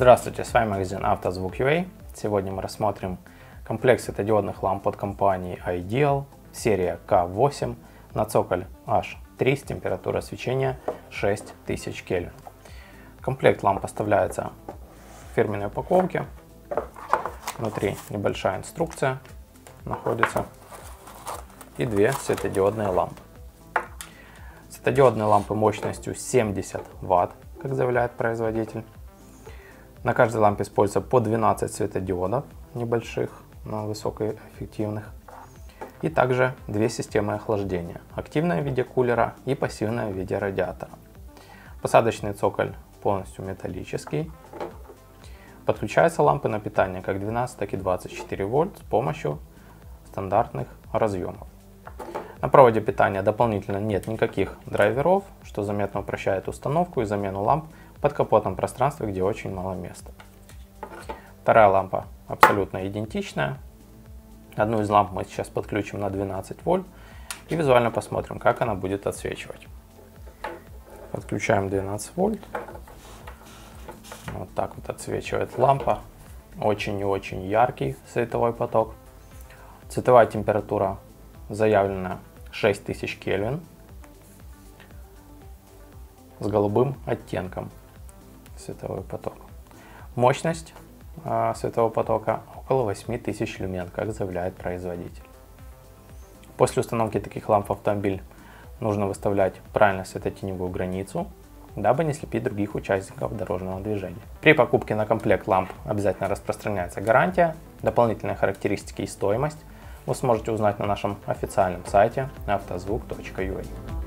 Здравствуйте, с вами магазин «Автозвук.UA». Сегодня мы рассмотрим комплект светодиодных ламп от компании Ideal, серия K8 на цоколь H3 с температурой свечения 6000 Кельвин. Комплект ламп поставляется в фирменной упаковке. Внутри небольшая инструкция находится и две светодиодные лампы. Светодиодные лампы мощностью 70 Вт, как заявляет производитель. На каждой лампе используется по 12 светодиодов небольших, но высокоэффективных. И также две системы охлаждения. Активная в виде кулера и пассивная в виде радиатора. Посадочный цоколь полностью металлический. Подключаются лампы на питание как 12, так и 24 вольт с помощью стандартных разъемов. На проводе питания дополнительно нет никаких драйверов, что заметно упрощает установку и замену ламп под капотом пространстве, где очень мало места. Вторая лампа абсолютно идентичная. Одну из ламп мы сейчас подключим на 12 вольт и визуально посмотрим, как она будет отсвечивать. Подключаем 12 вольт. Вот так вот отсвечивает лампа. Очень и очень яркий световой поток. Цветовая температура заявленная 6000 Кельвин с голубым оттенком световой поток. Мощность э, светового потока около 8000 люмен, как заявляет производитель. После установки таких ламп в автомобиль нужно выставлять правильно светотеневую границу, дабы не слепить других участников дорожного движения. При покупке на комплект ламп обязательно распространяется гарантия, дополнительные характеристики и стоимость вы сможете узнать на нашем официальном сайте автозвук.ua.